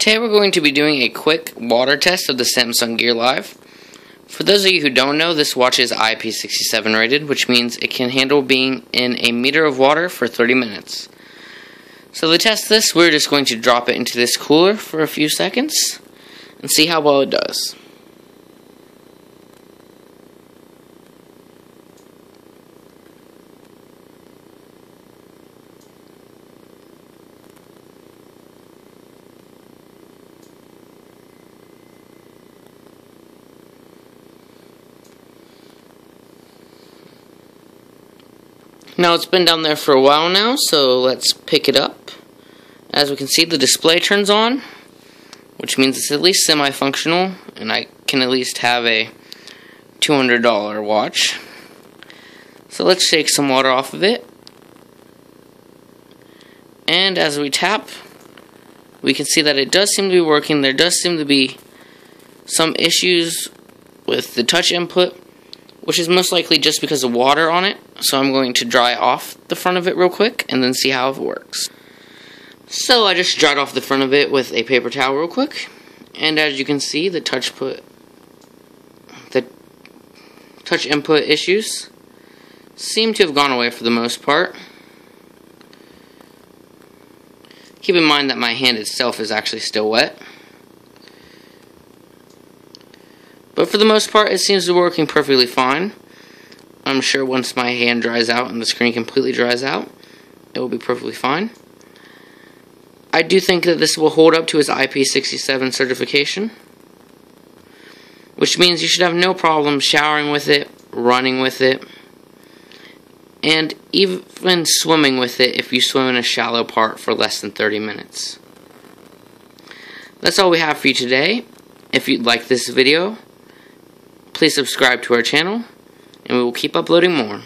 Today we're going to be doing a quick water test of the Samsung Gear Live. For those of you who don't know, this watch is IP67 rated, which means it can handle being in a meter of water for 30 minutes. So to test this, we're just going to drop it into this cooler for a few seconds and see how well it does. Now it's been down there for a while now, so let's pick it up. As we can see, the display turns on, which means it's at least semi-functional, and I can at least have a $200 watch. So let's shake some water off of it. And as we tap, we can see that it does seem to be working. There does seem to be some issues with the touch input, which is most likely just because of water on it. So I'm going to dry off the front of it real quick and then see how it works. So I just dried off the front of it with a paper towel real quick. And as you can see, the touch put the touch input issues seem to have gone away for the most part. Keep in mind that my hand itself is actually still wet. But for the most part, it seems to be working perfectly fine. I'm sure once my hand dries out and the screen completely dries out, it will be perfectly fine. I do think that this will hold up to its IP67 certification, which means you should have no problem showering with it, running with it, and even swimming with it if you swim in a shallow part for less than 30 minutes. That's all we have for you today. If you'd like this video, Please subscribe to our channel, and we will keep uploading more.